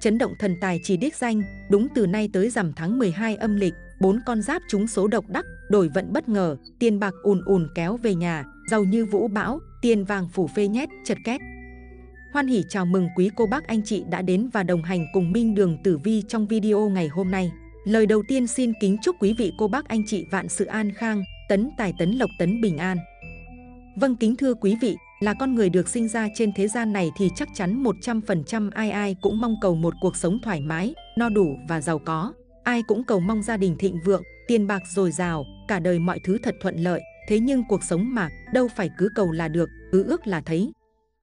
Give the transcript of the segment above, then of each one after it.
chấn động thần tài chỉ đích danh, đúng từ nay tới rằm tháng 12 âm lịch, bốn con giáp trúng số độc đắc, đổi vận bất ngờ, tiền bạc ùn ùn kéo về nhà, giàu như vũ bão, tiền vàng phủ phê nhét, chật két. Hoan hỉ chào mừng quý cô bác anh chị đã đến và đồng hành cùng Minh Đường Tử Vi trong video ngày hôm nay. Lời đầu tiên xin kính chúc quý vị cô bác anh chị vạn sự an khang, tấn tài tấn lộc tấn bình an. Vâng kính thưa quý vị, là con người được sinh ra trên thế gian này thì chắc chắn 100% ai ai cũng mong cầu một cuộc sống thoải mái, no đủ và giàu có. Ai cũng cầu mong gia đình thịnh vượng, tiền bạc dồi dào, cả đời mọi thứ thật thuận lợi. Thế nhưng cuộc sống mà, đâu phải cứ cầu là được, cứ ước là thấy.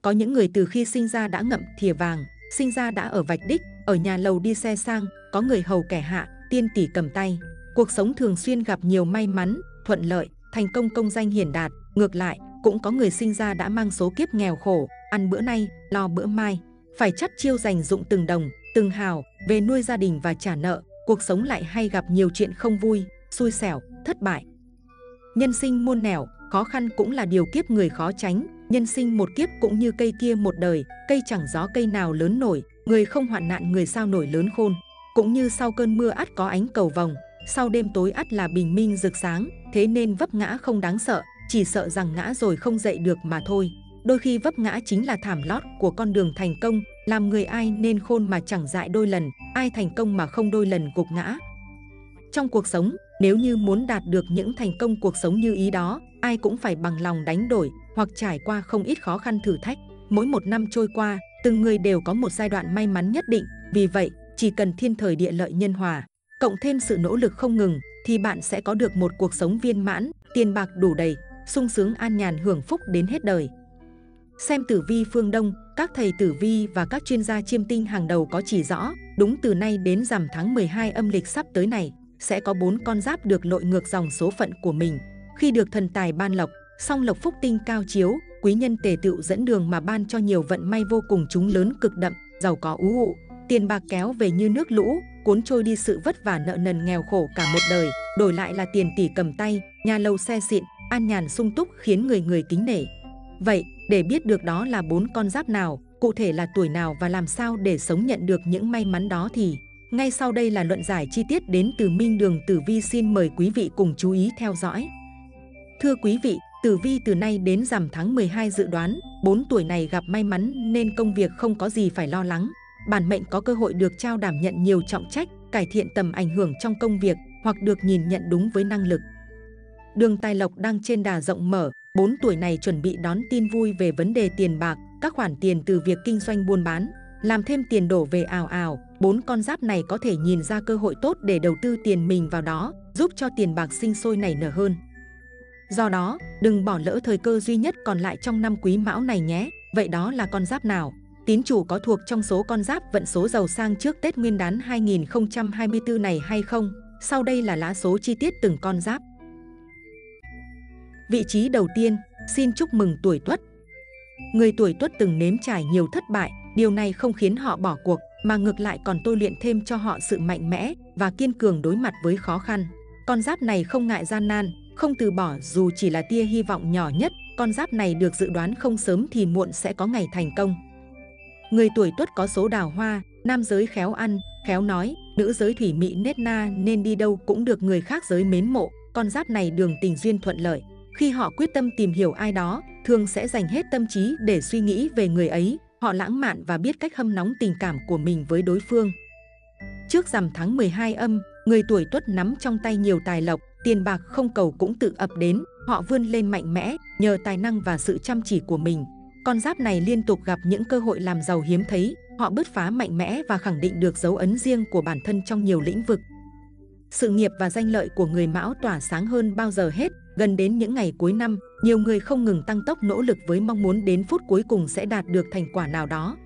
Có những người từ khi sinh ra đã ngậm thìa vàng, sinh ra đã ở vạch đích, ở nhà lầu đi xe sang, có người hầu kẻ hạ, tiên tỷ cầm tay. Cuộc sống thường xuyên gặp nhiều may mắn, thuận lợi, thành công công danh hiển đạt. Ngược lại, cũng có người sinh ra đã mang số kiếp nghèo khổ, ăn bữa nay, lo bữa mai, phải chắt chiêu dành dụng từng đồng, từng hào về nuôi gia đình và trả nợ, cuộc sống lại hay gặp nhiều chuyện không vui, xui xẻo, thất bại. Nhân sinh muôn nẻo, khó khăn cũng là điều kiếp người khó tránh, nhân sinh một kiếp cũng như cây kia một đời, cây chẳng gió cây nào lớn nổi, người không hoạn nạn người sao nổi lớn khôn. Cũng như sau cơn mưa ắt có ánh cầu vồng, sau đêm tối ắt là bình minh rực sáng, thế nên vấp ngã không đáng sợ, chỉ sợ rằng ngã rồi không dậy được mà thôi. Đôi khi vấp ngã chính là thảm lót của con đường thành công, làm người ai nên khôn mà chẳng dại đôi lần, ai thành công mà không đôi lần gục ngã. Trong cuộc sống, nếu như muốn đạt được những thành công cuộc sống như ý đó, ai cũng phải bằng lòng đánh đổi hoặc trải qua không ít khó khăn thử thách. Mỗi một năm trôi qua, từng người đều có một giai đoạn may mắn nhất định, vì vậy, chỉ cần thiên thời địa lợi nhân hòa, cộng thêm sự nỗ lực không ngừng, thì bạn sẽ có được một cuộc sống viên mãn, tiền bạc đủ đầy, sung sướng an nhàn hưởng phúc đến hết đời. Xem tử vi phương Đông, các thầy tử vi và các chuyên gia chiêm tinh hàng đầu có chỉ rõ, đúng từ nay đến rằm tháng 12 âm lịch sắp tới này, sẽ có bốn con giáp được lội ngược dòng số phận của mình. Khi được thần tài ban lộc, song lộc phúc tinh cao chiếu, quý nhân tề tựu dẫn đường mà ban cho nhiều vận may vô cùng chúng lớn cực đậm, giàu có ú ụ, tiền bạc kéo về như nước lũ, cuốn trôi đi sự vất vả nợ nần nghèo khổ cả một đời, đổi lại là tiền tỷ cầm tay, nhà lầu xe xịn, an nhàn sung túc khiến người người kính nể. Vậy, để biết được đó là bốn con giáp nào, cụ thể là tuổi nào và làm sao để sống nhận được những may mắn đó thì ngay sau đây là luận giải chi tiết đến từ Minh Đường Tử Vi xin mời quý vị cùng chú ý theo dõi. Thưa quý vị, Tử Vi từ nay đến rằm tháng 12 dự đoán, 4 tuổi này gặp may mắn nên công việc không có gì phải lo lắng. Bản mệnh có cơ hội được trao đảm nhận nhiều trọng trách, cải thiện tầm ảnh hưởng trong công việc hoặc được nhìn nhận đúng với năng lực. Đường tài lộc đang trên đà rộng mở, 4 tuổi này chuẩn bị đón tin vui về vấn đề tiền bạc, các khoản tiền từ việc kinh doanh buôn bán, làm thêm tiền đổ về ảo ảo. Bốn con giáp này có thể nhìn ra cơ hội tốt để đầu tư tiền mình vào đó, giúp cho tiền bạc sinh sôi nảy nở hơn. Do đó, đừng bỏ lỡ thời cơ duy nhất còn lại trong năm quý mão này nhé. Vậy đó là con giáp nào? Tín chủ có thuộc trong số con giáp vận số giàu sang trước Tết Nguyên đán 2024 này hay không? Sau đây là lá số chi tiết từng con giáp. Vị trí đầu tiên, xin chúc mừng tuổi Tuất. Người tuổi Tuất từng nếm trải nhiều thất bại, điều này không khiến họ bỏ cuộc, mà ngược lại còn tôi luyện thêm cho họ sự mạnh mẽ và kiên cường đối mặt với khó khăn. Con giáp này không ngại gian nan, không từ bỏ dù chỉ là tia hy vọng nhỏ nhất, con giáp này được dự đoán không sớm thì muộn sẽ có ngày thành công. Người tuổi tuất có số đào hoa, nam giới khéo ăn, khéo nói, nữ giới thủy mị nết na nên đi đâu cũng được người khác giới mến mộ, con giáp này đường tình duyên thuận lợi, khi họ quyết tâm tìm hiểu ai đó, thường sẽ dành hết tâm trí để suy nghĩ về người ấy. Họ lãng mạn và biết cách hâm nóng tình cảm của mình với đối phương. Trước rằm tháng 12 âm, người tuổi tuất nắm trong tay nhiều tài lộc, tiền bạc không cầu cũng tự ập đến. Họ vươn lên mạnh mẽ, nhờ tài năng và sự chăm chỉ của mình. Con giáp này liên tục gặp những cơ hội làm giàu hiếm thấy. Họ bứt phá mạnh mẽ và khẳng định được dấu ấn riêng của bản thân trong nhiều lĩnh vực. Sự nghiệp và danh lợi của người Mão tỏa sáng hơn bao giờ hết Gần đến những ngày cuối năm, nhiều người không ngừng tăng tốc nỗ lực với mong muốn đến phút cuối cùng sẽ đạt được thành quả nào đó.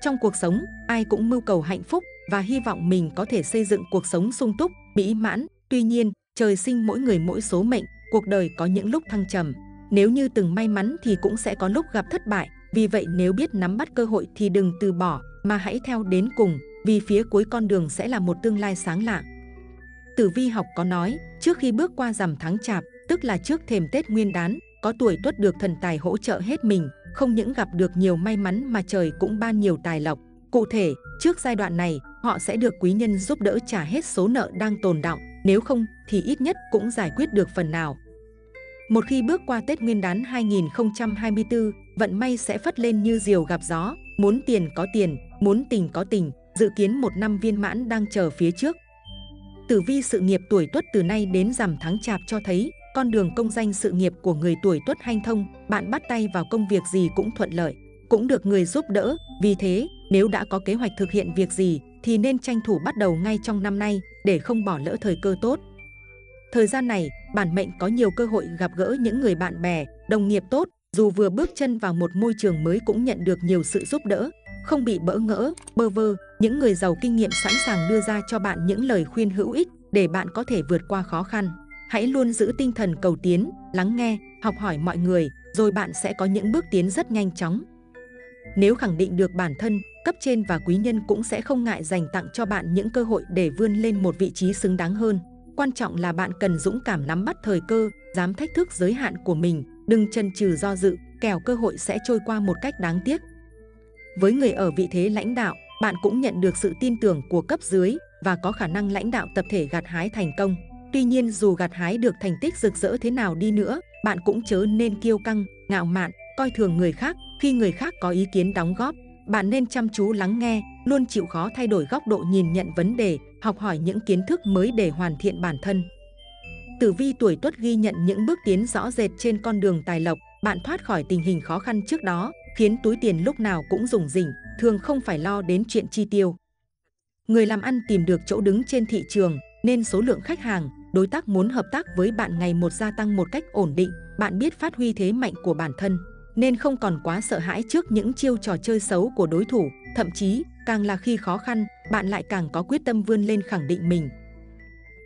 Trong cuộc sống, ai cũng mưu cầu hạnh phúc và hy vọng mình có thể xây dựng cuộc sống sung túc, mỹ mãn. Tuy nhiên, trời sinh mỗi người mỗi số mệnh, cuộc đời có những lúc thăng trầm. Nếu như từng may mắn thì cũng sẽ có lúc gặp thất bại. Vì vậy nếu biết nắm bắt cơ hội thì đừng từ bỏ, mà hãy theo đến cùng, vì phía cuối con đường sẽ là một tương lai sáng lạng. Tử vi học có nói, trước khi bước qua rằm tháng chạp, tức là trước thềm Tết Nguyên đán, có tuổi tuất được thần tài hỗ trợ hết mình, không những gặp được nhiều may mắn mà trời cũng ban nhiều tài lộc. Cụ thể, trước giai đoạn này, họ sẽ được quý nhân giúp đỡ trả hết số nợ đang tồn đọng, nếu không thì ít nhất cũng giải quyết được phần nào. Một khi bước qua Tết Nguyên đán 2024, vận may sẽ phất lên như diều gặp gió, muốn tiền có tiền, muốn tình có tình, dự kiến một năm viên mãn đang chờ phía trước. Tử vi sự nghiệp tuổi Tuất từ nay đến rằm tháng Chạp cho thấy con đường công danh sự nghiệp của người tuổi Tuất hanh thông, bạn bắt tay vào công việc gì cũng thuận lợi, cũng được người giúp đỡ. Vì thế, nếu đã có kế hoạch thực hiện việc gì thì nên tranh thủ bắt đầu ngay trong năm nay để không bỏ lỡ thời cơ tốt. Thời gian này, bản mệnh có nhiều cơ hội gặp gỡ những người bạn bè, đồng nghiệp tốt, dù vừa bước chân vào một môi trường mới cũng nhận được nhiều sự giúp đỡ, không bị bỡ ngỡ, bơ vơ, những người giàu kinh nghiệm sẵn sàng đưa ra cho bạn những lời khuyên hữu ích để bạn có thể vượt qua khó khăn. Hãy luôn giữ tinh thần cầu tiến, lắng nghe, học hỏi mọi người, rồi bạn sẽ có những bước tiến rất nhanh chóng. Nếu khẳng định được bản thân, cấp trên và quý nhân cũng sẽ không ngại dành tặng cho bạn những cơ hội để vươn lên một vị trí xứng đáng hơn. Quan trọng là bạn cần dũng cảm nắm bắt thời cơ, dám thách thức giới hạn của mình, đừng chần chừ do dự, kẻo cơ hội sẽ trôi qua một cách đáng tiếc. Với người ở vị thế lãnh đạo, bạn cũng nhận được sự tin tưởng của cấp dưới và có khả năng lãnh đạo tập thể gặt hái thành công. Tuy nhiên dù gặt hái được thành tích rực rỡ thế nào đi nữa, bạn cũng chớ nên kiêu căng, ngạo mạn, coi thường người khác khi người khác có ý kiến đóng góp. Bạn nên chăm chú lắng nghe, luôn chịu khó thay đổi góc độ nhìn nhận vấn đề, học hỏi những kiến thức mới để hoàn thiện bản thân. Tử vi tuổi tuất ghi nhận những bước tiến rõ rệt trên con đường tài lộc, bạn thoát khỏi tình hình khó khăn trước đó, khiến túi tiền lúc nào cũng rủng rỉnh, thường không phải lo đến chuyện chi tiêu. Người làm ăn tìm được chỗ đứng trên thị trường, nên số lượng khách hàng, đối tác muốn hợp tác với bạn ngày một gia tăng một cách ổn định. Bạn biết phát huy thế mạnh của bản thân, nên không còn quá sợ hãi trước những chiêu trò chơi xấu của đối thủ. Thậm chí, càng là khi khó khăn, bạn lại càng có quyết tâm vươn lên khẳng định mình.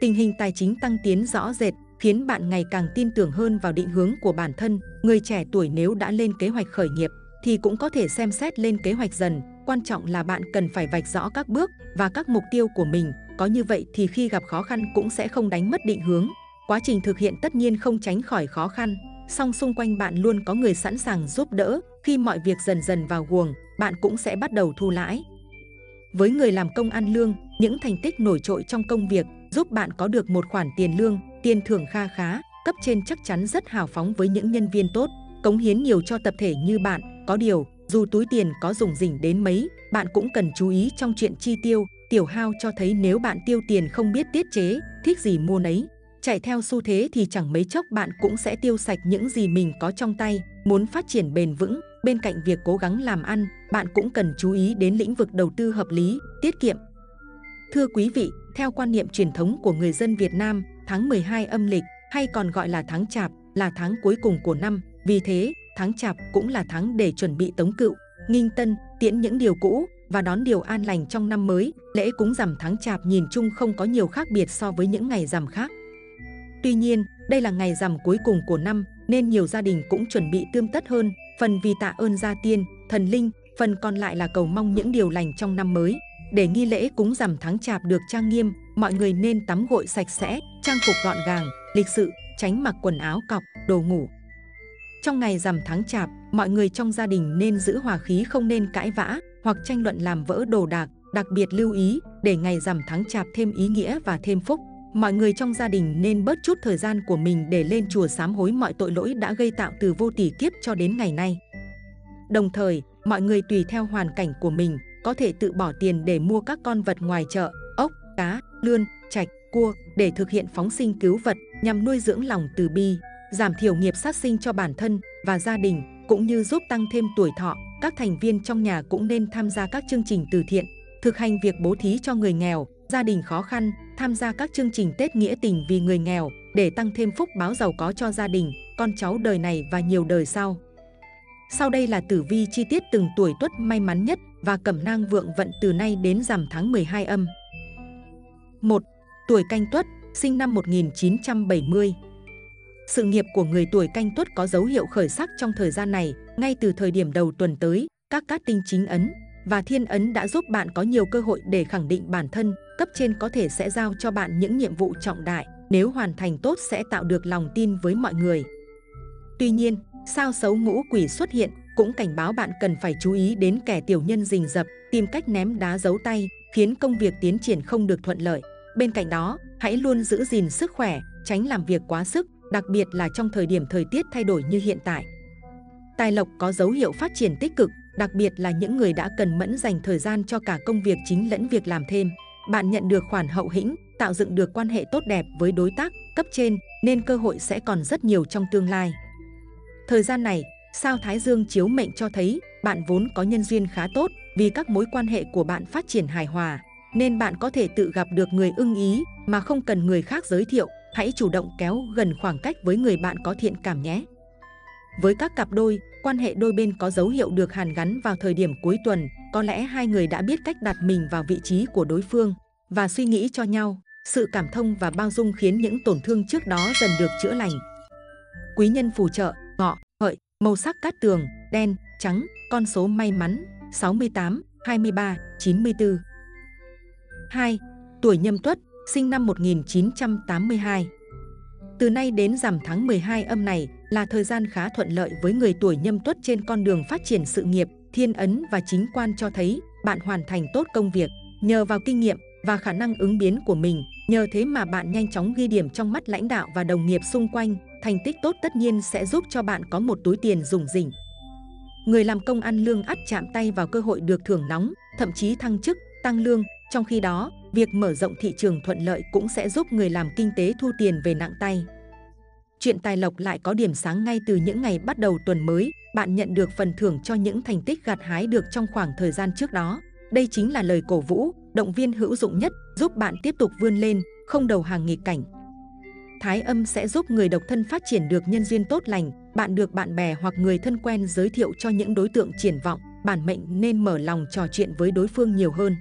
Tình hình tài chính tăng tiến rõ rệt, khiến bạn ngày càng tin tưởng hơn vào định hướng của bản thân. Người trẻ tuổi nếu đã lên kế hoạch khởi nghiệp, thì cũng có thể xem xét lên kế hoạch dần. Quan trọng là bạn cần phải vạch rõ các bước và các mục tiêu của mình. Có như vậy thì khi gặp khó khăn cũng sẽ không đánh mất định hướng. Quá trình thực hiện tất nhiên không tránh khỏi khó khăn, song xung quanh bạn luôn có người sẵn sàng giúp đỡ. Khi mọi việc dần dần vào guồng, bạn cũng sẽ bắt đầu thu lãi. Với người làm công ăn lương, những thành tích nổi trội trong công việc giúp bạn có được một khoản tiền lương, tiền thưởng kha khá, cấp trên chắc chắn rất hào phóng với những nhân viên tốt, cống hiến nhiều cho tập thể như bạn. Có điều, dù túi tiền có dùng rỉnh đến mấy, bạn cũng cần chú ý trong chuyện chi tiêu. Tiểu hao cho thấy nếu bạn tiêu tiền không biết tiết chế, thích gì mua nấy. Chạy theo xu thế thì chẳng mấy chốc bạn cũng sẽ tiêu sạch những gì mình có trong tay. Muốn phát triển bền vững, bên cạnh việc cố gắng làm ăn, bạn cũng cần chú ý đến lĩnh vực đầu tư hợp lý, tiết kiệm. Thưa quý vị, theo quan niệm truyền thống của người dân Việt Nam, tháng 12 âm lịch hay còn gọi là tháng Chạp là tháng cuối cùng của năm. Vì thế, tháng Chạp cũng là tháng để chuẩn bị tống cựu, nghinh tân, tiễn những điều cũ và đón điều an lành trong năm mới. Lễ cúng rằm tháng Chạp nhìn chung không có nhiều khác biệt so với những ngày rằm khác. Tuy nhiên, đây là ngày rằm cuối cùng của năm nên nhiều gia đình cũng chuẩn bị tươm tất hơn, phần vì tạ ơn gia tiên, thần linh, phần còn lại là cầu mong những điều lành trong năm mới. Để nghi lễ cúng rằm tháng chạp được trang nghiêm, mọi người nên tắm gội sạch sẽ, trang phục gọn gàng, lịch sự, tránh mặc quần áo cọc, đồ ngủ. Trong ngày rằm tháng chạp, mọi người trong gia đình nên giữ hòa khí không nên cãi vã hoặc tranh luận làm vỡ đồ đạc, đặc biệt lưu ý để ngày rằm tháng chạp thêm ý nghĩa và thêm phúc. Mọi người trong gia đình nên bớt chút thời gian của mình để lên chùa sám hối mọi tội lỗi đã gây tạo từ vô tỷ kiếp cho đến ngày nay. Đồng thời, mọi người tùy theo hoàn cảnh của mình có thể tự bỏ tiền để mua các con vật ngoài chợ, ốc, cá, lươn, trạch, cua để thực hiện phóng sinh cứu vật nhằm nuôi dưỡng lòng từ bi, giảm thiểu nghiệp sát sinh cho bản thân và gia đình cũng như giúp tăng thêm tuổi thọ. Các thành viên trong nhà cũng nên tham gia các chương trình từ thiện, thực hành việc bố thí cho người nghèo, gia đình khó khăn, tham gia các chương trình Tết nghĩa tình vì người nghèo để tăng thêm phúc báo giàu có cho gia đình, con cháu đời này và nhiều đời sau. Sau đây là tử vi chi tiết từng tuổi tuất may mắn nhất và cẩm nang vượng vận từ nay đến rằm tháng 12 âm. 1. Tuổi canh tuất, sinh năm 1970 sự nghiệp của người tuổi canh tuất có dấu hiệu khởi sắc trong thời gian này, ngay từ thời điểm đầu tuần tới, các cát tinh chính ấn và thiên ấn đã giúp bạn có nhiều cơ hội để khẳng định bản thân, cấp trên có thể sẽ giao cho bạn những nhiệm vụ trọng đại, nếu hoàn thành tốt sẽ tạo được lòng tin với mọi người. Tuy nhiên, sao xấu ngũ quỷ xuất hiện cũng cảnh báo bạn cần phải chú ý đến kẻ tiểu nhân rình rập, tìm cách ném đá giấu tay, khiến công việc tiến triển không được thuận lợi. Bên cạnh đó, hãy luôn giữ gìn sức khỏe, tránh làm việc quá sức, đặc biệt là trong thời điểm thời tiết thay đổi như hiện tại. Tài lộc có dấu hiệu phát triển tích cực, đặc biệt là những người đã cần mẫn dành thời gian cho cả công việc chính lẫn việc làm thêm. Bạn nhận được khoản hậu hĩnh, tạo dựng được quan hệ tốt đẹp với đối tác, cấp trên, nên cơ hội sẽ còn rất nhiều trong tương lai. Thời gian này, sao Thái Dương chiếu mệnh cho thấy bạn vốn có nhân duyên khá tốt vì các mối quan hệ của bạn phát triển hài hòa, nên bạn có thể tự gặp được người ưng ý mà không cần người khác giới thiệu. Hãy chủ động kéo gần khoảng cách với người bạn có thiện cảm nhé. Với các cặp đôi, quan hệ đôi bên có dấu hiệu được hàn gắn vào thời điểm cuối tuần, có lẽ hai người đã biết cách đặt mình vào vị trí của đối phương và suy nghĩ cho nhau. Sự cảm thông và bao dung khiến những tổn thương trước đó dần được chữa lành. Quý nhân phù trợ, ngọ, hợi, màu sắc cát tường, đen, trắng, con số may mắn 68, 23, 94. 2. Tuổi nhâm tuất, sinh năm 1982. Từ nay đến rằm tháng 12 âm này là thời gian khá thuận lợi với người tuổi nhâm tuất trên con đường phát triển sự nghiệp, thiên ấn và chính quan cho thấy bạn hoàn thành tốt công việc. Nhờ vào kinh nghiệm và khả năng ứng biến của mình, nhờ thế mà bạn nhanh chóng ghi điểm trong mắt lãnh đạo và đồng nghiệp xung quanh. Thành tích tốt tất nhiên sẽ giúp cho bạn có một túi tiền dùng rỉnh. Người làm công ăn lương ắt chạm tay vào cơ hội được thưởng nóng, thậm chí thăng chức, tăng lương. Trong khi đó, việc mở rộng thị trường thuận lợi cũng sẽ giúp người làm kinh tế thu tiền về nặng tay. Chuyện tài lộc lại có điểm sáng ngay từ những ngày bắt đầu tuần mới, bạn nhận được phần thưởng cho những thành tích gặt hái được trong khoảng thời gian trước đó. Đây chính là lời cổ vũ, động viên hữu dụng nhất, giúp bạn tiếp tục vươn lên, không đầu hàng nghịch cảnh. Thái âm sẽ giúp người độc thân phát triển được nhân duyên tốt lành, bạn được bạn bè hoặc người thân quen giới thiệu cho những đối tượng triển vọng, bản mệnh nên mở lòng trò chuyện với đối phương nhiều hơn.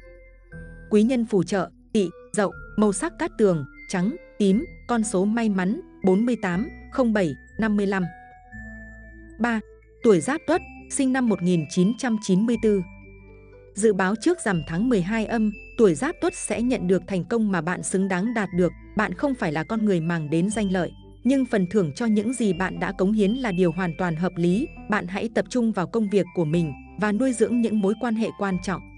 Quý nhân phù trợ, tỵ, dậu, màu sắc cát tường, trắng, tím, con số may mắn 48, 07, 55. 3. Tuổi Giáp Tuất, sinh năm 1994. Dự báo trước rằm tháng 12 âm, tuổi Giáp Tuất sẽ nhận được thành công mà bạn xứng đáng đạt được. Bạn không phải là con người màng đến danh lợi, nhưng phần thưởng cho những gì bạn đã cống hiến là điều hoàn toàn hợp lý. Bạn hãy tập trung vào công việc của mình và nuôi dưỡng những mối quan hệ quan trọng.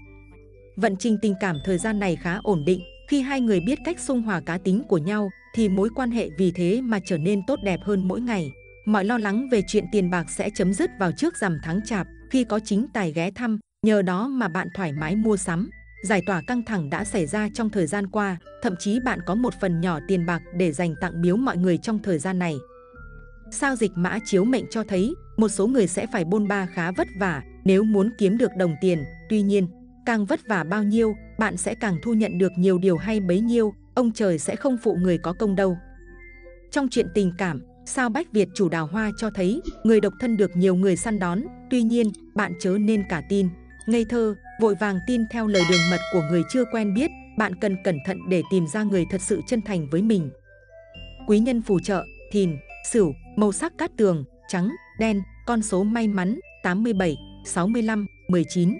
Vận trình tình cảm thời gian này khá ổn định, khi hai người biết cách xung hòa cá tính của nhau thì mối quan hệ vì thế mà trở nên tốt đẹp hơn mỗi ngày. Mọi lo lắng về chuyện tiền bạc sẽ chấm dứt vào trước rằm tháng chạp khi có chính tài ghé thăm, nhờ đó mà bạn thoải mái mua sắm. Giải tỏa căng thẳng đã xảy ra trong thời gian qua, thậm chí bạn có một phần nhỏ tiền bạc để dành tặng biếu mọi người trong thời gian này. Sao dịch mã chiếu mệnh cho thấy một số người sẽ phải bôn ba khá vất vả nếu muốn kiếm được đồng tiền. Tuy nhiên, càng vất vả bao nhiêu, bạn sẽ càng thu nhận được nhiều điều hay bấy nhiêu, ông trời sẽ không phụ người có công đâu. Trong chuyện tình cảm, sao Bách Việt chủ đào hoa cho thấy người độc thân được nhiều người săn đón, tuy nhiên bạn chớ nên cả tin. Ngây thơ, vội vàng tin theo lời đường mật của người chưa quen biết, bạn cần cẩn thận để tìm ra người thật sự chân thành với mình. Quý nhân phù trợ, thìn, sửu, màu sắc cát tường, trắng, đen, con số may mắn 87, 65, 19.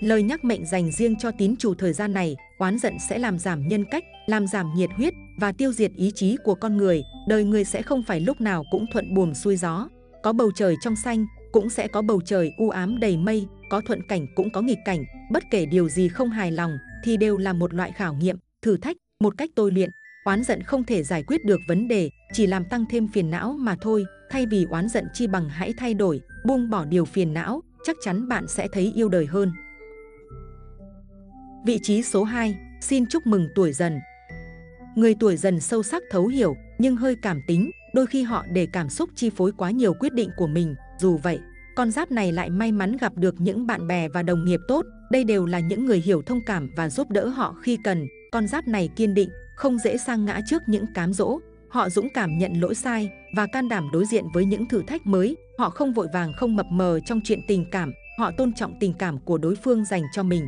Lời nhắc mệnh dành riêng cho tín chủ thời gian này, oán giận sẽ làm giảm nhân cách, làm giảm nhiệt huyết và tiêu diệt ý chí của con người. Đời người sẽ không phải lúc nào cũng thuận buồm xuôi gió. Có bầu trời trong xanh, cũng sẽ có bầu trời u ám đầy mây, có thuận cảnh cũng có nghịch cảnh. Bất kể điều gì không hài lòng thì đều là một loại khảo nghiệm, thử thách, một cách tôi luyện. Oán giận không thể giải quyết được vấn đề, chỉ làm tăng thêm phiền não mà thôi. Thay vì oán giận chi bằng hãy thay đổi, buông bỏ điều phiền não, chắc chắn bạn sẽ thấy yêu đời hơn. Vị trí số 2, xin chúc mừng tuổi dần. Người tuổi dần sâu sắc thấu hiểu nhưng hơi cảm tính, đôi khi họ để cảm xúc chi phối quá nhiều quyết định của mình. Dù vậy, con giáp này lại may mắn gặp được những bạn bè và đồng nghiệp tốt. Đây đều là những người hiểu thông cảm và giúp đỡ họ khi cần. Con giáp này kiên định, không dễ sang ngã trước những cám dỗ. Họ dũng cảm nhận lỗi sai và can đảm đối diện với những thử thách mới. Họ không vội vàng không mập mờ trong chuyện tình cảm. Họ tôn trọng tình cảm của đối phương dành cho mình.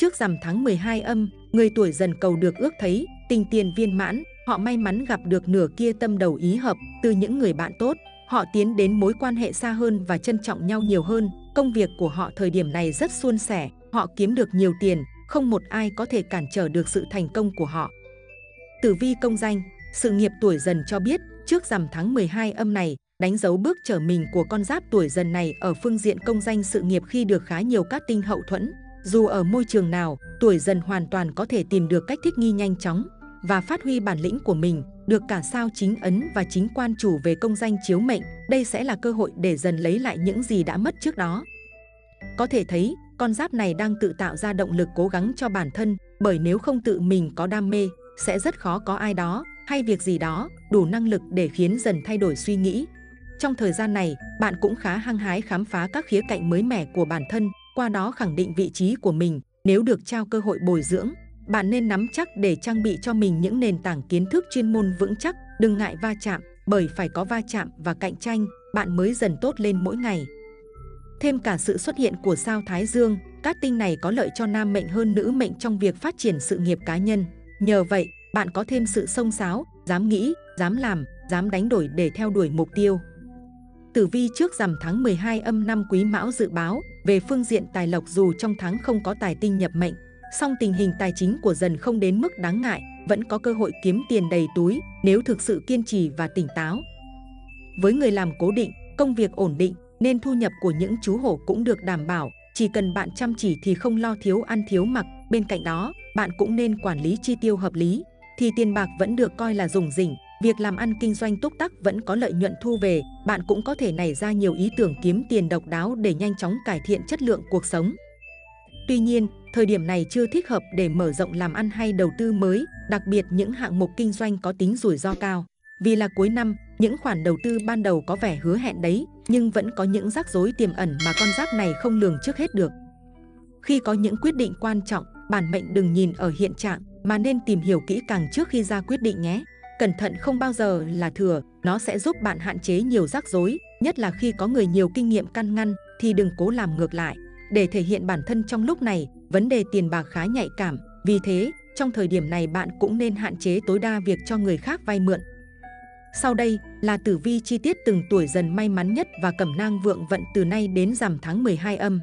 Trước rằm tháng 12 âm, người tuổi dần cầu được ước thấy, tình tiền viên mãn, họ may mắn gặp được nửa kia tâm đầu ý hợp từ những người bạn tốt. Họ tiến đến mối quan hệ xa hơn và trân trọng nhau nhiều hơn. Công việc của họ thời điểm này rất suôn sẻ, họ kiếm được nhiều tiền, không một ai có thể cản trở được sự thành công của họ. Tử vi công danh, sự nghiệp tuổi dần cho biết, trước rằm tháng 12 âm này, đánh dấu bước trở mình của con giáp tuổi dần này ở phương diện công danh sự nghiệp khi được khá nhiều các tinh hậu thuẫn. Dù ở môi trường nào, tuổi dần hoàn toàn có thể tìm được cách thích nghi nhanh chóng và phát huy bản lĩnh của mình, được cả sao chính ấn và chính quan chủ về công danh chiếu mệnh. Đây sẽ là cơ hội để dần lấy lại những gì đã mất trước đó. Có thể thấy, con giáp này đang tự tạo ra động lực cố gắng cho bản thân, bởi nếu không tự mình có đam mê, sẽ rất khó có ai đó hay việc gì đó đủ năng lực để khiến dần thay đổi suy nghĩ. Trong thời gian này, bạn cũng khá hăng hái khám phá các khía cạnh mới mẻ của bản thân, qua đó khẳng định vị trí của mình. Nếu được trao cơ hội bồi dưỡng, bạn nên nắm chắc để trang bị cho mình những nền tảng kiến thức chuyên môn vững chắc, đừng ngại va chạm, bởi phải có va chạm và cạnh tranh, bạn mới dần tốt lên mỗi ngày. Thêm cả sự xuất hiện của sao Thái Dương, các tinh này có lợi cho nam mệnh hơn nữ mệnh trong việc phát triển sự nghiệp cá nhân. Nhờ vậy, bạn có thêm sự sông sáo, dám nghĩ, dám làm, dám đánh đổi để theo đuổi mục tiêu. Tử vi trước rằm tháng 12 âm năm Quý Mão dự báo về phương diện tài lộc dù trong tháng không có tài tinh nhập mệnh, song tình hình tài chính của dần không đến mức đáng ngại, vẫn có cơ hội kiếm tiền đầy túi nếu thực sự kiên trì và tỉnh táo. Với người làm cố định, công việc ổn định, nên thu nhập của những chú hổ cũng được đảm bảo. Chỉ cần bạn chăm chỉ thì không lo thiếu ăn thiếu mặc. Bên cạnh đó, bạn cũng nên quản lý chi tiêu hợp lý, thì tiền bạc vẫn được coi là dùng rỉnh. Việc làm ăn kinh doanh túc tắc vẫn có lợi nhuận thu về, bạn cũng có thể nảy ra nhiều ý tưởng kiếm tiền độc đáo để nhanh chóng cải thiện chất lượng cuộc sống. Tuy nhiên, thời điểm này chưa thích hợp để mở rộng làm ăn hay đầu tư mới, đặc biệt những hạng mục kinh doanh có tính rủi ro cao. Vì là cuối năm, những khoản đầu tư ban đầu có vẻ hứa hẹn đấy, nhưng vẫn có những rắc rối tiềm ẩn mà con giáp này không lường trước hết được. Khi có những quyết định quan trọng, bản mệnh đừng nhìn ở hiện trạng mà nên tìm hiểu kỹ càng trước khi ra quyết định nhé. Cẩn thận không bao giờ là thừa, nó sẽ giúp bạn hạn chế nhiều rắc rối, nhất là khi có người nhiều kinh nghiệm căn ngăn thì đừng cố làm ngược lại. Để thể hiện bản thân trong lúc này, vấn đề tiền bạc khá nhạy cảm, vì thế, trong thời điểm này bạn cũng nên hạn chế tối đa việc cho người khác vay mượn. Sau đây là tử vi chi tiết từng tuổi dần may mắn nhất và cẩm nang vượng vận từ nay đến rằm tháng 12 âm.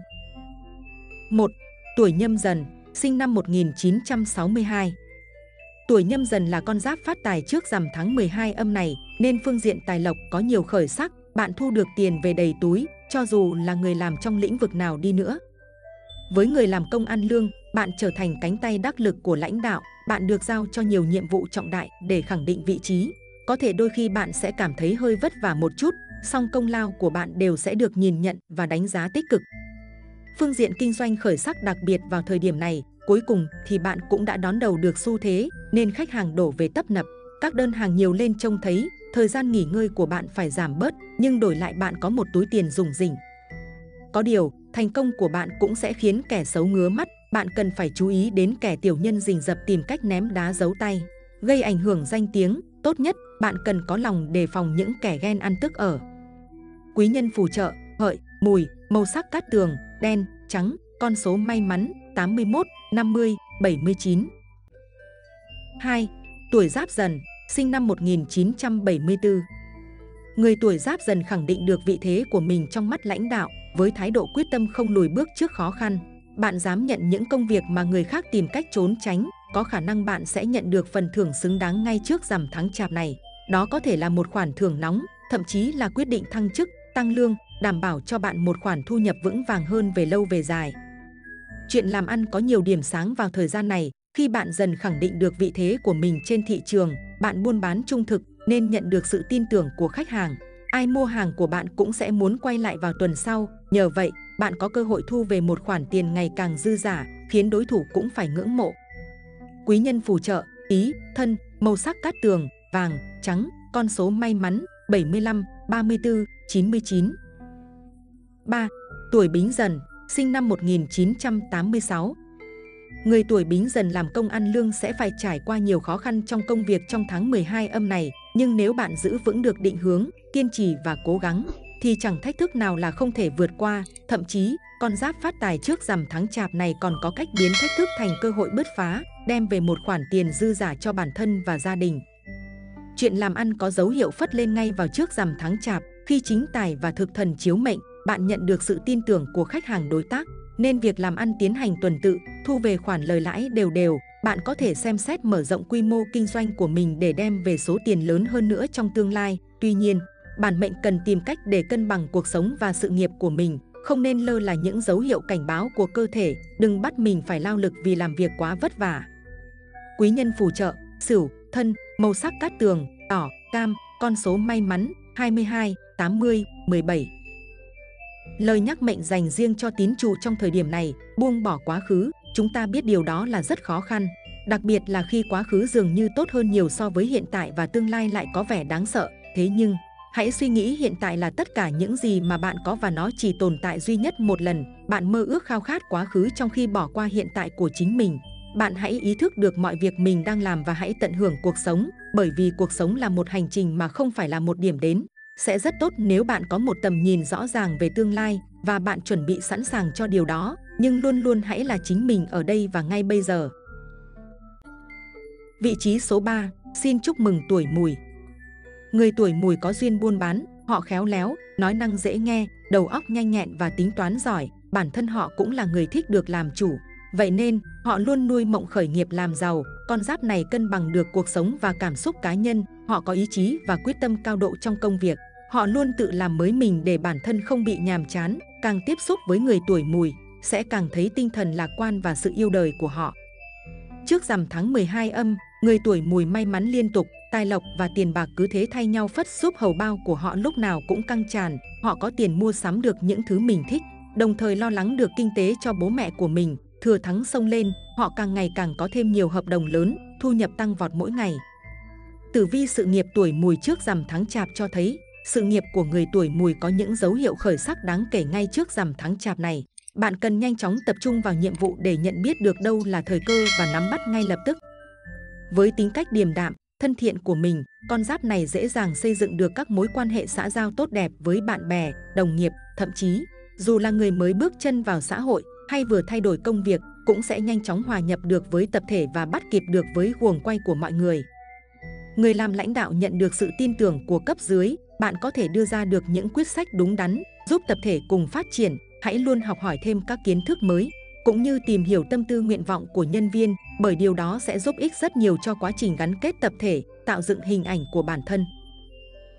1. Tuổi nhâm dần, sinh năm 1962. Tuổi nhâm dần là con giáp phát tài trước rằm tháng 12 âm này, nên phương diện tài lộc có nhiều khởi sắc, bạn thu được tiền về đầy túi, cho dù là người làm trong lĩnh vực nào đi nữa. Với người làm công ăn lương, bạn trở thành cánh tay đắc lực của lãnh đạo, bạn được giao cho nhiều nhiệm vụ trọng đại để khẳng định vị trí. Có thể đôi khi bạn sẽ cảm thấy hơi vất vả một chút, song công lao của bạn đều sẽ được nhìn nhận và đánh giá tích cực. Phương diện kinh doanh khởi sắc đặc biệt vào thời điểm này, cuối cùng thì bạn cũng đã đón đầu được xu thế, nên khách hàng đổ về tấp nập. Các đơn hàng nhiều lên trông thấy, thời gian nghỉ ngơi của bạn phải giảm bớt, nhưng đổi lại bạn có một túi tiền dùng rỉnh. Có điều, thành công của bạn cũng sẽ khiến kẻ xấu ngứa mắt, bạn cần phải chú ý đến kẻ tiểu nhân rình rập tìm cách ném đá giấu tay, gây ảnh hưởng danh tiếng, tốt nhất bạn cần có lòng đề phòng những kẻ ghen ăn tức ở. Quý nhân phù trợ, hợi, mùi, màu sắc cát tường, đen, trắng, con số may mắn 81, 50, 79. 2. Tuổi Giáp Dần, sinh năm 1974. Người tuổi Giáp Dần khẳng định được vị thế của mình trong mắt lãnh đạo với thái độ quyết tâm không lùi bước trước khó khăn. Bạn dám nhận những công việc mà người khác tìm cách trốn tránh, có khả năng bạn sẽ nhận được phần thưởng xứng đáng ngay trước rằm tháng chạp này. Đó có thể là một khoản thưởng nóng, thậm chí là quyết định thăng chức, tăng lương, đảm bảo cho bạn một khoản thu nhập vững vàng hơn về lâu về dài. Chuyện làm ăn có nhiều điểm sáng vào thời gian này, khi bạn dần khẳng định được vị thế của mình trên thị trường, bạn buôn bán trung thực nên nhận được sự tin tưởng của khách hàng. Ai mua hàng của bạn cũng sẽ muốn quay lại vào tuần sau, nhờ vậy, bạn có cơ hội thu về một khoản tiền ngày càng dư giả, khiến đối thủ cũng phải ngưỡng mộ. Quý nhân phù trợ, ý, thân, màu sắc cát tường, vàng, trắng, con số may mắn 75, 34, 99. 3. Tuổi Bính Dần, sinh năm 1986. Người tuổi Bính Dần làm công ăn lương sẽ phải trải qua nhiều khó khăn trong công việc trong tháng 12 âm này, nhưng nếu bạn giữ vững được định hướng, kiên trì và cố gắng, thì chẳng thách thức nào là không thể vượt qua, thậm chí con giáp phát tài trước rằm tháng chạp này còn có cách biến thách thức thành cơ hội bứt phá, đem về một khoản tiền dư giả cho bản thân và gia đình. Chuyện làm ăn có dấu hiệu phất lên ngay vào trước rằm tháng chạp, khi chính tài và thực thần chiếu mệnh, bạn nhận được sự tin tưởng của khách hàng đối tác, nên việc làm ăn tiến hành tuần tự, thu về khoản lời lãi đều đều, bạn có thể xem xét mở rộng quy mô kinh doanh của mình để đem về số tiền lớn hơn nữa trong tương lai. Tuy nhiên, bản mệnh cần tìm cách để cân bằng cuộc sống và sự nghiệp của mình, không nên lơ là những dấu hiệu cảnh báo của cơ thể, đừng bắt mình phải lao lực vì làm việc quá vất vả. Quý nhân phù trợ, Sửu, Thân, màu sắc cát tường, đỏ, cam, con số may mắn 22, 80, 17. Lời nhắc mệnh dành riêng cho tín chủ trong thời điểm này, buông bỏ quá khứ, chúng ta biết điều đó là rất khó khăn. Đặc biệt là khi quá khứ dường như tốt hơn nhiều so với hiện tại và tương lai lại có vẻ đáng sợ. Thế nhưng, hãy suy nghĩ hiện tại là tất cả những gì mà bạn có và nó chỉ tồn tại duy nhất một lần. Bạn mơ ước khao khát quá khứ trong khi bỏ qua hiện tại của chính mình. Bạn hãy ý thức được mọi việc mình đang làm và hãy tận hưởng cuộc sống, bởi vì cuộc sống là một hành trình mà không phải là một điểm đến. Sẽ rất tốt nếu bạn có một tầm nhìn rõ ràng về tương lai và bạn chuẩn bị sẵn sàng cho điều đó, nhưng luôn luôn hãy là chính mình ở đây và ngay bây giờ. Vị trí số 3, xin chúc mừng tuổi mùi. Người tuổi mùi có duyên buôn bán, họ khéo léo, nói năng dễ nghe, đầu óc nhanh nhẹn và tính toán giỏi, bản thân họ cũng là người thích được làm chủ, Vậy nên, họ luôn nuôi mộng khởi nghiệp làm giàu, con giáp này cân bằng được cuộc sống và cảm xúc cá nhân, họ có ý chí và quyết tâm cao độ trong công việc. Họ luôn tự làm mới mình để bản thân không bị nhàm chán, càng tiếp xúc với người tuổi mùi, sẽ càng thấy tinh thần lạc quan và sự yêu đời của họ. Trước rằm tháng 12 âm, người tuổi mùi may mắn liên tục, tài lộc và tiền bạc cứ thế thay nhau phất giúp hầu bao của họ lúc nào cũng căng tràn, họ có tiền mua sắm được những thứ mình thích, đồng thời lo lắng được kinh tế cho bố mẹ của mình, thừa thắng sông lên, họ càng ngày càng có thêm nhiều hợp đồng lớn, thu nhập tăng vọt mỗi ngày. Tử vi sự nghiệp tuổi mùi trước rằm tháng chạp cho thấy, sự nghiệp của người tuổi mùi có những dấu hiệu khởi sắc đáng kể ngay trước rằm tháng chạp này. Bạn cần nhanh chóng tập trung vào nhiệm vụ để nhận biết được đâu là thời cơ và nắm bắt ngay lập tức. Với tính cách điềm đạm, thân thiện của mình, con giáp này dễ dàng xây dựng được các mối quan hệ xã giao tốt đẹp với bạn bè, đồng nghiệp, thậm chí, dù là người mới bước chân vào xã hội, hay vừa thay đổi công việc cũng sẽ nhanh chóng hòa nhập được với tập thể và bắt kịp được với guồng quay của mọi người. Người làm lãnh đạo nhận được sự tin tưởng của cấp dưới, bạn có thể đưa ra được những quyết sách đúng đắn, giúp tập thể cùng phát triển. Hãy luôn học hỏi thêm các kiến thức mới, cũng như tìm hiểu tâm tư nguyện vọng của nhân viên, bởi điều đó sẽ giúp ích rất nhiều cho quá trình gắn kết tập thể, tạo dựng hình ảnh của bản thân.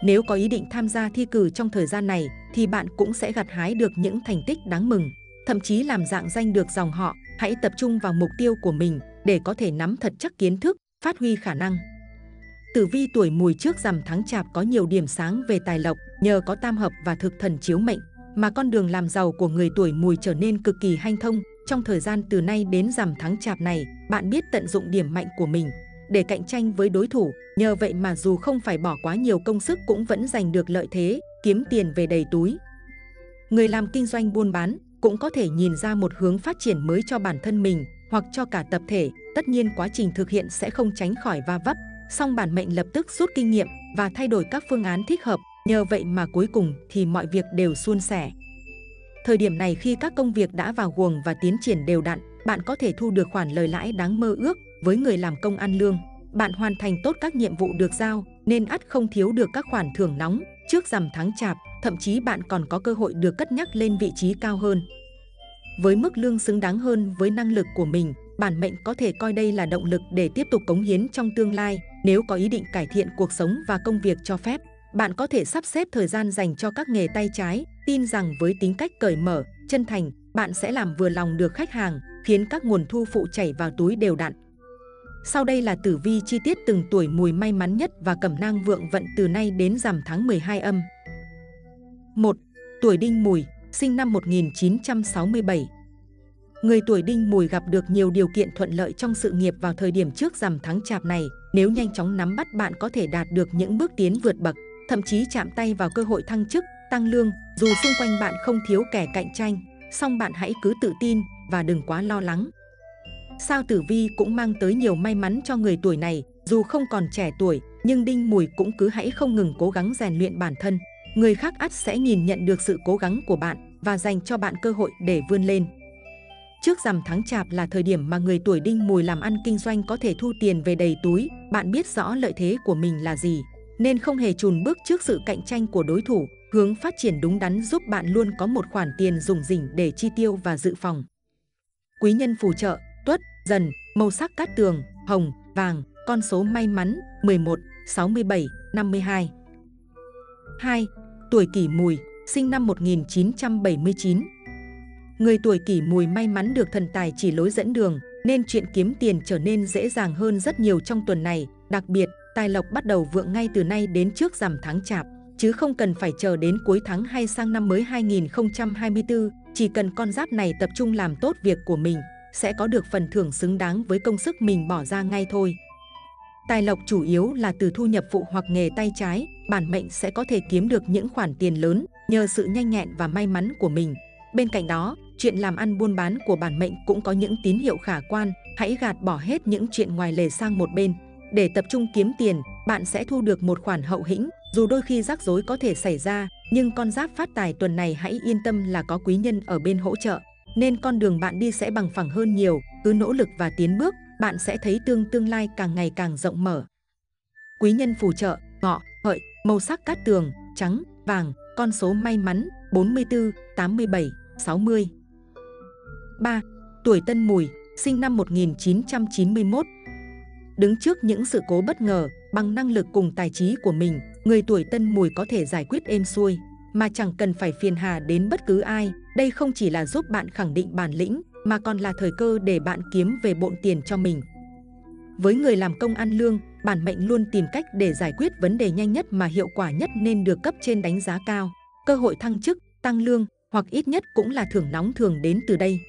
Nếu có ý định tham gia thi cử trong thời gian này, thì bạn cũng sẽ gặt hái được những thành tích đáng mừng thậm chí làm dạng danh được dòng họ, hãy tập trung vào mục tiêu của mình để có thể nắm thật chắc kiến thức, phát huy khả năng. Tử vi tuổi mùi trước rằm tháng chạp có nhiều điểm sáng về tài lộc nhờ có tam hợp và thực thần chiếu mệnh, mà con đường làm giàu của người tuổi mùi trở nên cực kỳ hanh thông. Trong thời gian từ nay đến rằm tháng chạp này, bạn biết tận dụng điểm mạnh của mình để cạnh tranh với đối thủ. Nhờ vậy mà dù không phải bỏ quá nhiều công sức cũng vẫn giành được lợi thế, kiếm tiền về đầy túi. Người làm kinh doanh buôn bán, cũng có thể nhìn ra một hướng phát triển mới cho bản thân mình hoặc cho cả tập thể. Tất nhiên quá trình thực hiện sẽ không tránh khỏi va vấp, song bản mệnh lập tức rút kinh nghiệm và thay đổi các phương án thích hợp. Nhờ vậy mà cuối cùng thì mọi việc đều suôn sẻ. Thời điểm này khi các công việc đã vào guồng và tiến triển đều đặn, bạn có thể thu được khoản lời lãi đáng mơ ước với người làm công ăn lương. Bạn hoàn thành tốt các nhiệm vụ được giao nên ắt không thiếu được các khoản thưởng nóng trước rằm tháng chạp thậm chí bạn còn có cơ hội được cất nhắc lên vị trí cao hơn. Với mức lương xứng đáng hơn với năng lực của mình, bản mệnh có thể coi đây là động lực để tiếp tục cống hiến trong tương lai. Nếu có ý định cải thiện cuộc sống và công việc cho phép, bạn có thể sắp xếp thời gian dành cho các nghề tay trái. Tin rằng với tính cách cởi mở, chân thành, bạn sẽ làm vừa lòng được khách hàng, khiến các nguồn thu phụ chảy vào túi đều đặn. Sau đây là tử vi chi tiết từng tuổi mùi may mắn nhất và cẩm nang vượng vận từ nay đến rằm tháng 12 âm. 1. Tuổi Đinh Mùi, sinh năm 1967. Người tuổi Đinh Mùi gặp được nhiều điều kiện thuận lợi trong sự nghiệp vào thời điểm trước rằm tháng chạp này. Nếu nhanh chóng nắm bắt bạn có thể đạt được những bước tiến vượt bậc, thậm chí chạm tay vào cơ hội thăng chức, tăng lương. Dù xung quanh bạn không thiếu kẻ cạnh tranh, song bạn hãy cứ tự tin và đừng quá lo lắng. Sao Tử Vi cũng mang tới nhiều may mắn cho người tuổi này, dù không còn trẻ tuổi, nhưng Đinh Mùi cũng cứ hãy không ngừng cố gắng rèn luyện bản thân người khác ắt sẽ nhìn nhận được sự cố gắng của bạn và dành cho bạn cơ hội để vươn lên. Trước rằm tháng chạp là thời điểm mà người tuổi đinh mùi làm ăn kinh doanh có thể thu tiền về đầy túi, bạn biết rõ lợi thế của mình là gì, nên không hề chùn bước trước sự cạnh tranh của đối thủ, hướng phát triển đúng đắn giúp bạn luôn có một khoản tiền dùng rỉnh để chi tiêu và dự phòng. Quý nhân phù trợ, tuất, dần, màu sắc cát tường, hồng, vàng, con số may mắn 11, 67, 52. 2. Tuổi kỷ mùi, sinh năm 1979. Người tuổi kỷ mùi may mắn được thần tài chỉ lối dẫn đường, nên chuyện kiếm tiền trở nên dễ dàng hơn rất nhiều trong tuần này. Đặc biệt, tài lộc bắt đầu vượng ngay từ nay đến trước rằm tháng chạp, chứ không cần phải chờ đến cuối tháng hay sang năm mới 2024. Chỉ cần con giáp này tập trung làm tốt việc của mình, sẽ có được phần thưởng xứng đáng với công sức mình bỏ ra ngay thôi. Tài lộc chủ yếu là từ thu nhập phụ hoặc nghề tay trái, bản mệnh sẽ có thể kiếm được những khoản tiền lớn nhờ sự nhanh nhẹn và may mắn của mình. Bên cạnh đó, chuyện làm ăn buôn bán của bản mệnh cũng có những tín hiệu khả quan, hãy gạt bỏ hết những chuyện ngoài lề sang một bên. Để tập trung kiếm tiền, bạn sẽ thu được một khoản hậu hĩnh, dù đôi khi rắc rối có thể xảy ra, nhưng con giáp phát tài tuần này hãy yên tâm là có quý nhân ở bên hỗ trợ, nên con đường bạn đi sẽ bằng phẳng hơn nhiều, cứ nỗ lực và tiến bước, bạn sẽ thấy tương tương lai càng ngày càng rộng mở. Quý nhân phù trợ, ngọ, hợi, màu sắc cát tường, trắng, vàng, con số may mắn 44, 87, 60. 3. Tuổi Tân Mùi, sinh năm 1991. Đứng trước những sự cố bất ngờ, bằng năng lực cùng tài trí của mình, người tuổi Tân Mùi có thể giải quyết êm xuôi, mà chẳng cần phải phiền hà đến bất cứ ai. Đây không chỉ là giúp bạn khẳng định bản lĩnh, mà còn là thời cơ để bạn kiếm về bộn tiền cho mình. Với người làm công ăn lương, bản mệnh luôn tìm cách để giải quyết vấn đề nhanh nhất mà hiệu quả nhất nên được cấp trên đánh giá cao. Cơ hội thăng chức, tăng lương hoặc ít nhất cũng là thưởng nóng thường đến từ đây.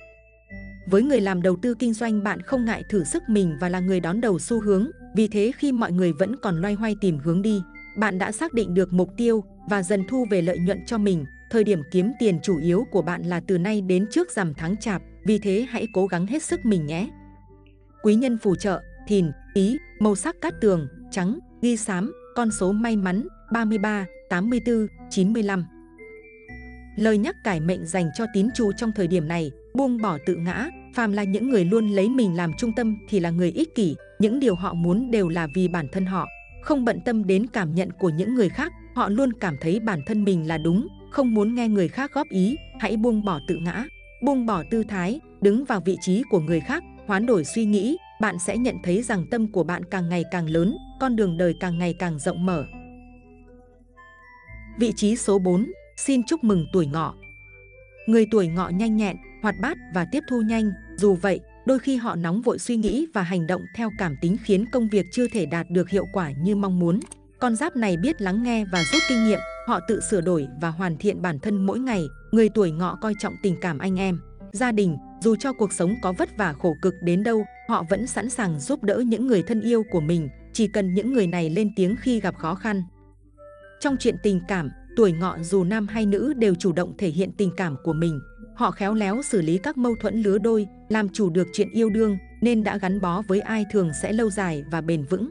Với người làm đầu tư kinh doanh bạn không ngại thử sức mình và là người đón đầu xu hướng, vì thế khi mọi người vẫn còn loay hoay tìm hướng đi, bạn đã xác định được mục tiêu và dần thu về lợi nhuận cho mình. Thời điểm kiếm tiền chủ yếu của bạn là từ nay đến trước rằm tháng chạp, vì thế hãy cố gắng hết sức mình nhé. Quý nhân phù trợ, thìn, ý, màu sắc cát tường, trắng, ghi xám, con số may mắn 33, 84, 95. Lời nhắc cải mệnh dành cho tín chủ trong thời điểm này, buông bỏ tự ngã, phàm là những người luôn lấy mình làm trung tâm thì là người ích kỷ, những điều họ muốn đều là vì bản thân họ, không bận tâm đến cảm nhận của những người khác, họ luôn cảm thấy bản thân mình là đúng, không muốn nghe người khác góp ý, hãy buông bỏ tự ngã, buông bỏ tư thái, đứng vào vị trí của người khác, hoán đổi suy nghĩ, bạn sẽ nhận thấy rằng tâm của bạn càng ngày càng lớn, con đường đời càng ngày càng rộng mở. Vị trí số 4, xin chúc mừng tuổi ngọ. Người tuổi ngọ nhanh nhẹn, hoạt bát và tiếp thu nhanh, dù vậy, đôi khi họ nóng vội suy nghĩ và hành động theo cảm tính khiến công việc chưa thể đạt được hiệu quả như mong muốn. Con giáp này biết lắng nghe và rút kinh nghiệm, họ tự sửa đổi và hoàn thiện bản thân mỗi ngày. Người tuổi ngọ coi trọng tình cảm anh em, gia đình, dù cho cuộc sống có vất vả khổ cực đến đâu, họ vẫn sẵn sàng giúp đỡ những người thân yêu của mình, chỉ cần những người này lên tiếng khi gặp khó khăn. Trong chuyện tình cảm, tuổi ngọ dù nam hay nữ đều chủ động thể hiện tình cảm của mình. Họ khéo léo xử lý các mâu thuẫn lứa đôi, làm chủ được chuyện yêu đương, nên đã gắn bó với ai thường sẽ lâu dài và bền vững.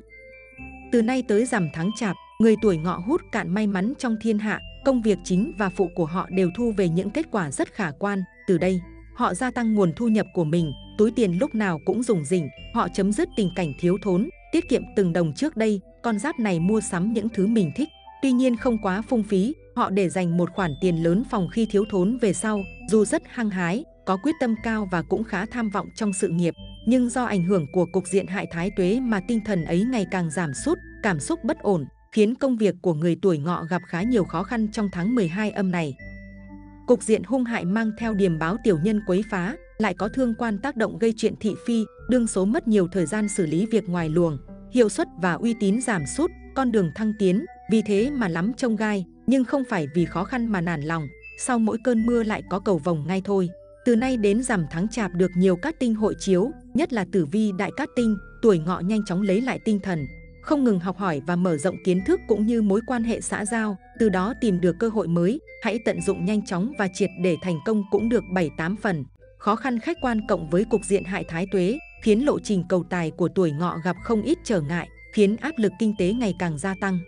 Từ nay tới rằm tháng chạp, người tuổi ngọ hút cạn may mắn trong thiên hạ, công việc chính và phụ của họ đều thu về những kết quả rất khả quan. Từ đây, họ gia tăng nguồn thu nhập của mình, túi tiền lúc nào cũng dùng rỉnh, họ chấm dứt tình cảnh thiếu thốn, tiết kiệm từng đồng trước đây, con giáp này mua sắm những thứ mình thích. Tuy nhiên không quá phung phí, họ để dành một khoản tiền lớn phòng khi thiếu thốn về sau, dù rất hăng hái, có quyết tâm cao và cũng khá tham vọng trong sự nghiệp. Nhưng do ảnh hưởng của cục diện hại thái tuế mà tinh thần ấy ngày càng giảm sút, cảm xúc bất ổn, khiến công việc của người tuổi ngọ gặp khá nhiều khó khăn trong tháng 12 âm này. Cục diện hung hại mang theo điềm báo tiểu nhân quấy phá, lại có thương quan tác động gây chuyện thị phi, đương số mất nhiều thời gian xử lý việc ngoài luồng, hiệu suất và uy tín giảm sút, con đường thăng tiến, vì thế mà lắm trông gai, nhưng không phải vì khó khăn mà nản lòng, sau mỗi cơn mưa lại có cầu vồng ngay thôi. Từ nay đến rằm tháng chạp được nhiều cát tinh hội chiếu, nhất là tử vi đại cát tinh, tuổi ngọ nhanh chóng lấy lại tinh thần, không ngừng học hỏi và mở rộng kiến thức cũng như mối quan hệ xã giao, từ đó tìm được cơ hội mới, hãy tận dụng nhanh chóng và triệt để thành công cũng được 7-8 phần. Khó khăn khách quan cộng với cục diện hại thái tuế, khiến lộ trình cầu tài của tuổi ngọ gặp không ít trở ngại, khiến áp lực kinh tế ngày càng gia tăng.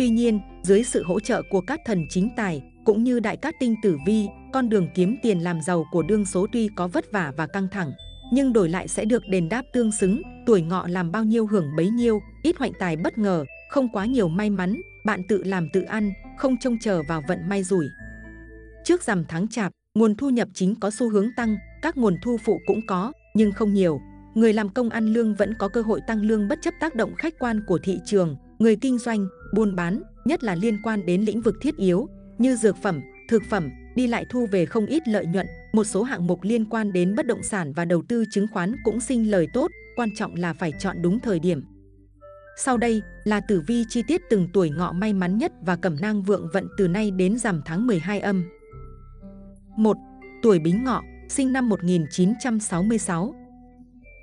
Tuy nhiên, dưới sự hỗ trợ của các thần chính tài, cũng như đại cát tinh tử vi, con đường kiếm tiền làm giàu của đương số tuy có vất vả và căng thẳng, nhưng đổi lại sẽ được đền đáp tương xứng, tuổi ngọ làm bao nhiêu hưởng bấy nhiêu, ít hoạnh tài bất ngờ, không quá nhiều may mắn, bạn tự làm tự ăn, không trông chờ vào vận may rủi. Trước rằm tháng chạp, nguồn thu nhập chính có xu hướng tăng, các nguồn thu phụ cũng có, nhưng không nhiều. Người làm công ăn lương vẫn có cơ hội tăng lương bất chấp tác động khách quan của thị trường, người kinh doanh, buôn bán, nhất là liên quan đến lĩnh vực thiết yếu như dược phẩm, thực phẩm, đi lại thu về không ít lợi nhuận. Một số hạng mục liên quan đến bất động sản và đầu tư chứng khoán cũng sinh lời tốt, quan trọng là phải chọn đúng thời điểm. Sau đây là tử vi chi tiết từng tuổi ngọ may mắn nhất và cẩm nang vượng vận từ nay đến rằm tháng 12 âm. 1. Tuổi Bính Ngọ, sinh năm 1966.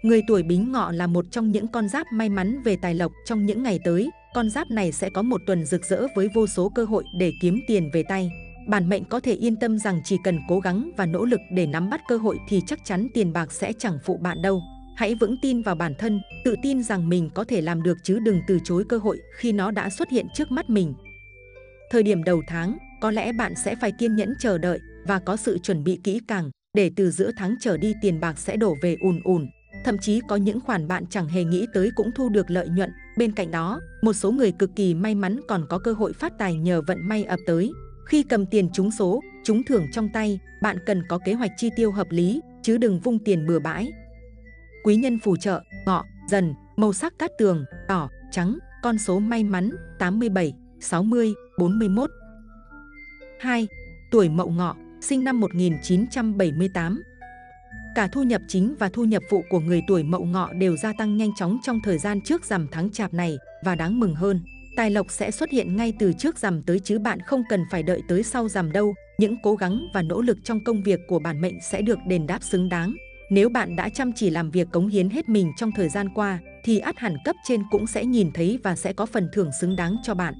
Người tuổi Bính Ngọ là một trong những con giáp may mắn về tài lộc trong những ngày tới. Con giáp này sẽ có một tuần rực rỡ với vô số cơ hội để kiếm tiền về tay. Bản mệnh có thể yên tâm rằng chỉ cần cố gắng và nỗ lực để nắm bắt cơ hội thì chắc chắn tiền bạc sẽ chẳng phụ bạn đâu. Hãy vững tin vào bản thân, tự tin rằng mình có thể làm được chứ đừng từ chối cơ hội khi nó đã xuất hiện trước mắt mình. Thời điểm đầu tháng, có lẽ bạn sẽ phải kiên nhẫn chờ đợi và có sự chuẩn bị kỹ càng để từ giữa tháng trở đi tiền bạc sẽ đổ về ùn ùn. Thậm chí có những khoản bạn chẳng hề nghĩ tới cũng thu được lợi nhuận. Bên cạnh đó, một số người cực kỳ may mắn còn có cơ hội phát tài nhờ vận may ập tới. Khi cầm tiền trúng số, trúng thưởng trong tay, bạn cần có kế hoạch chi tiêu hợp lý, chứ đừng vung tiền bừa bãi. Quý nhân phù trợ, ngọ, dần, màu sắc cát tường, đỏ, trắng, con số may mắn 87, 60, 41. 2. Tuổi Mậu Ngọ, sinh năm 1978. Cả thu nhập chính và thu nhập phụ của người tuổi Mậu Ngọ đều gia tăng nhanh chóng trong thời gian trước rằm tháng Chạp này và đáng mừng hơn, tài lộc sẽ xuất hiện ngay từ trước rằm tới chứ bạn không cần phải đợi tới sau rằm đâu. Những cố gắng và nỗ lực trong công việc của bản mệnh sẽ được đền đáp xứng đáng. Nếu bạn đã chăm chỉ làm việc cống hiến hết mình trong thời gian qua, thì át hẳn cấp trên cũng sẽ nhìn thấy và sẽ có phần thưởng xứng đáng cho bạn.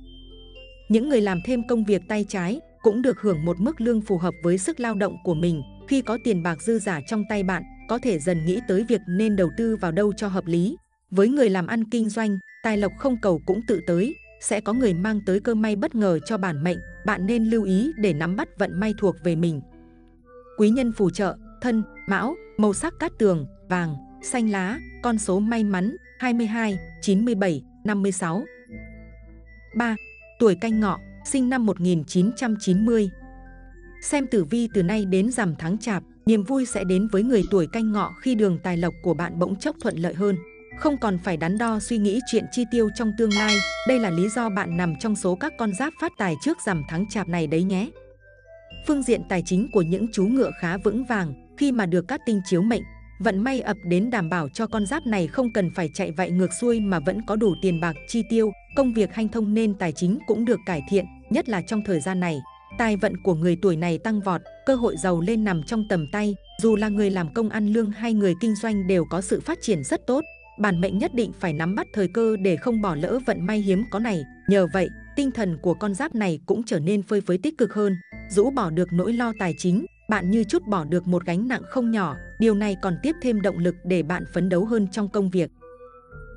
Những người làm thêm công việc tay trái cũng được hưởng một mức lương phù hợp với sức lao động của mình. Khi có tiền bạc dư giả trong tay bạn, có thể dần nghĩ tới việc nên đầu tư vào đâu cho hợp lý. Với người làm ăn kinh doanh, tài lộc không cầu cũng tự tới, sẽ có người mang tới cơ may bất ngờ cho bản mệnh, bạn nên lưu ý để nắm bắt vận may thuộc về mình. Quý nhân phù trợ, thân, mão, màu sắc cát tường, vàng, xanh lá, con số may mắn 22, 97, 56. 3. Tuổi canh ngọ, sinh năm 1990. Xem tử vi từ nay đến rằm tháng chạp, niềm vui sẽ đến với người tuổi canh ngọ khi đường tài lộc của bạn bỗng chốc thuận lợi hơn. Không còn phải đắn đo suy nghĩ chuyện chi tiêu trong tương lai, đây là lý do bạn nằm trong số các con giáp phát tài trước rằm tháng chạp này đấy nhé. Phương diện tài chính của những chú ngựa khá vững vàng khi mà được các tinh chiếu mệnh, vận may ập đến đảm bảo cho con giáp này không cần phải chạy vạy ngược xuôi mà vẫn có đủ tiền bạc chi tiêu, công việc hanh thông nên tài chính cũng được cải thiện, nhất là trong thời gian này. Tài vận của người tuổi này tăng vọt, cơ hội giàu lên nằm trong tầm tay, dù là người làm công ăn lương hay người kinh doanh đều có sự phát triển rất tốt. Bản mệnh nhất định phải nắm bắt thời cơ để không bỏ lỡ vận may hiếm có này. Nhờ vậy, tinh thần của con giáp này cũng trở nên phơi phới tích cực hơn, rũ bỏ được nỗi lo tài chính, bạn như chút bỏ được một gánh nặng không nhỏ, điều này còn tiếp thêm động lực để bạn phấn đấu hơn trong công việc.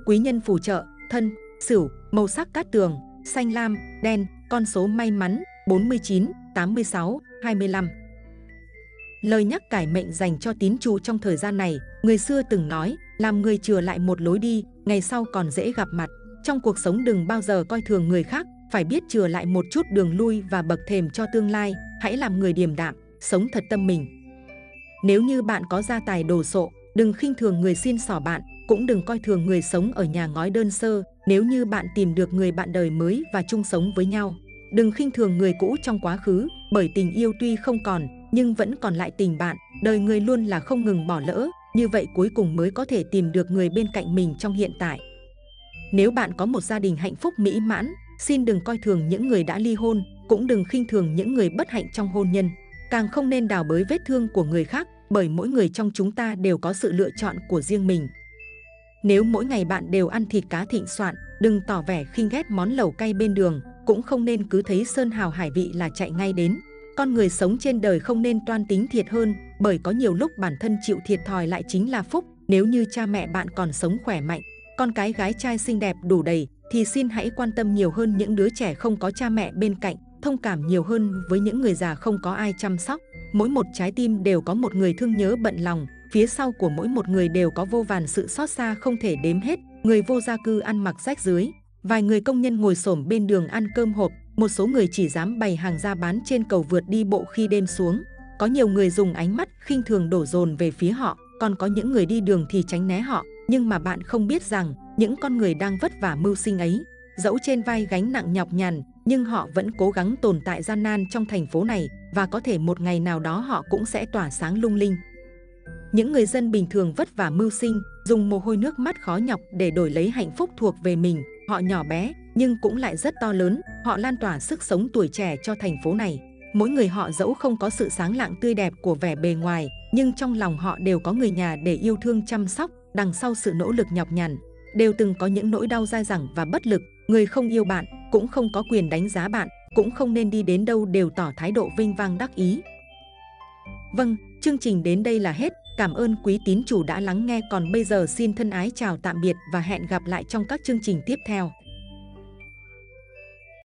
Quý nhân phù trợ, thân, sửu, màu sắc cát tường, xanh lam, đen, con số may mắn 49, 86, 25. Lời nhắc cải mệnh dành cho tín chủ trong thời gian này, người xưa từng nói, làm người chừa lại một lối đi, ngày sau còn dễ gặp mặt. Trong cuộc sống đừng bao giờ coi thường người khác, phải biết chừa lại một chút đường lui và bậc thềm cho tương lai, hãy làm người điềm đạm, sống thật tâm mình. Nếu như bạn có gia tài đồ sộ, đừng khinh thường người xin xỏ bạn, cũng đừng coi thường người sống ở nhà ngói đơn sơ. Nếu như bạn tìm được người bạn đời mới và chung sống với nhau, đừng khinh thường người cũ trong quá khứ, bởi tình yêu tuy không còn, nhưng vẫn còn lại tình bạn. Đời người luôn là không ngừng bỏ lỡ, như vậy cuối cùng mới có thể tìm được người bên cạnh mình trong hiện tại. Nếu bạn có một gia đình hạnh phúc mỹ mãn, xin đừng coi thường những người đã ly hôn, cũng đừng khinh thường những người bất hạnh trong hôn nhân. Càng không nên đào bới vết thương của người khác bởi mỗi người trong chúng ta đều có sự lựa chọn của riêng mình. Nếu mỗi ngày bạn đều ăn thịt cá thịnh soạn, đừng tỏ vẻ khinh ghét món lẩu cay bên đường, cũng không nên cứ thấy sơn hào hải vị là chạy ngay đến. Con người sống trên đời không nên toan tính thiệt hơn, bởi có nhiều lúc bản thân chịu thiệt thòi lại chính là phúc. Nếu như cha mẹ bạn còn sống khỏe mạnh, con cái gái trai xinh đẹp đủ đầy, thì xin hãy quan tâm nhiều hơn những đứa trẻ không có cha mẹ bên cạnh, thông cảm nhiều hơn với những người già không có ai chăm sóc. Mỗi một trái tim đều có một người thương nhớ bận lòng, phía sau của mỗi một người đều có vô vàn sự xót xa không thể đếm hết. Người vô gia cư ăn mặc rách dưới, vài người công nhân ngồi xổm bên đường ăn cơm hộp, một số người chỉ dám bày hàng ra bán trên cầu vượt đi bộ khi đêm xuống. Có nhiều người dùng ánh mắt khinh thường đổ dồn về phía họ, còn có những người đi đường thì tránh né họ. Nhưng mà bạn không biết rằng, những con người đang vất vả mưu sinh ấy, Dẫu trên vai gánh nặng nhọc nhằn, nhưng họ vẫn cố gắng tồn tại gian nan trong thành phố này và có thể một ngày nào đó họ cũng sẽ tỏa sáng lung linh. Những người dân bình thường vất vả mưu sinh, dùng mồ hôi nước mắt khó nhọc để đổi lấy hạnh phúc thuộc về mình. Họ nhỏ bé, nhưng cũng lại rất to lớn. Họ lan tỏa sức sống tuổi trẻ cho thành phố này. Mỗi người họ dẫu không có sự sáng lạng tươi đẹp của vẻ bề ngoài, nhưng trong lòng họ đều có người nhà để yêu thương chăm sóc, đằng sau sự nỗ lực nhọc nhằn. Đều từng có những nỗi đau dai dẳng và bất lực, người không yêu bạn, cũng không có quyền đánh giá bạn, cũng không nên đi đến đâu đều tỏ thái độ vinh vang đắc ý. Vâng, chương trình đến đây là hết. Cảm ơn quý tín chủ đã lắng nghe còn bây giờ xin thân ái chào tạm biệt và hẹn gặp lại trong các chương trình tiếp theo.